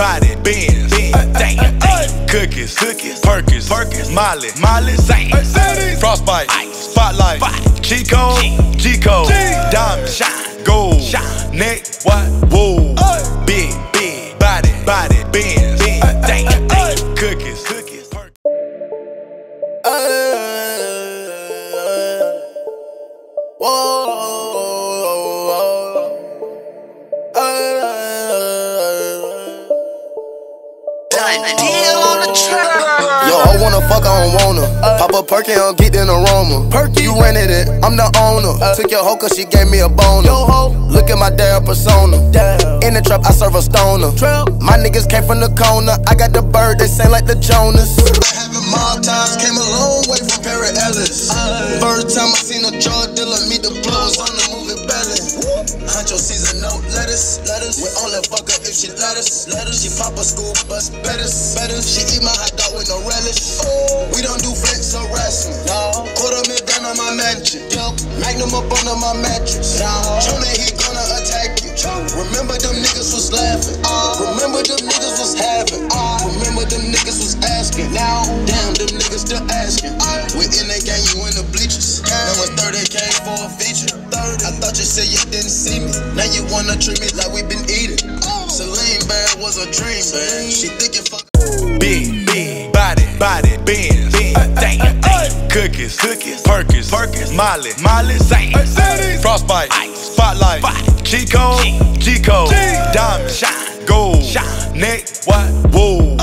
body, Benz, uh, uh, damn, uh, cookies, cookies, Perkins, Perkins, Molly, Molly, Zane, Frostbite, Spotlight, Chico, G-Code, Diamond, Shine, Gold, Shine, Neck, what, whoa, big, big, body, body, Benz, damn, cookies, Yo, I wanna fuck, I don't wanna. Pop a perky, I'm getting aroma. Perky, you rented it, I'm the owner. Took your hoe cause she gave me a boner. Look at my damn persona. In the trap, I serve a stoner. My niggas came from the corner. I got the bird, they sing like the Jonas. Having mob ties, came a long way from Perry Ellis. First time I seen a drug dealer Huncho season note lettuce, lettuce. We only fuck her if she let us, let us. She pop a school bus, better, better. She eat my hot dog with no relish. Oh. We don't do flex harassment. No. Quarter mil down on my mansion. Magnum up under my mattress. Jonah, he gonna attack you. Remember them niggas was laughing. Uh. Remember them niggas was having. Uh. Remember them niggas was asking. Now, damn, them niggas still asking. Uh. We in that gang, you in the bleachers. Now it's 30k for a feature. I thought you said you didn't see me. Now you wanna treat me like we been eating. Celine Bad was a dream, man. She thinking fuck. Big, big body, body, Benz, damn, cookies, cookies, Perkins, Perkins, Molly, Molly, Zane, Frostbite, Spotlight, Chico, G-Code, Diamond, Shine, Gold, Shine, Neck, what, whoa,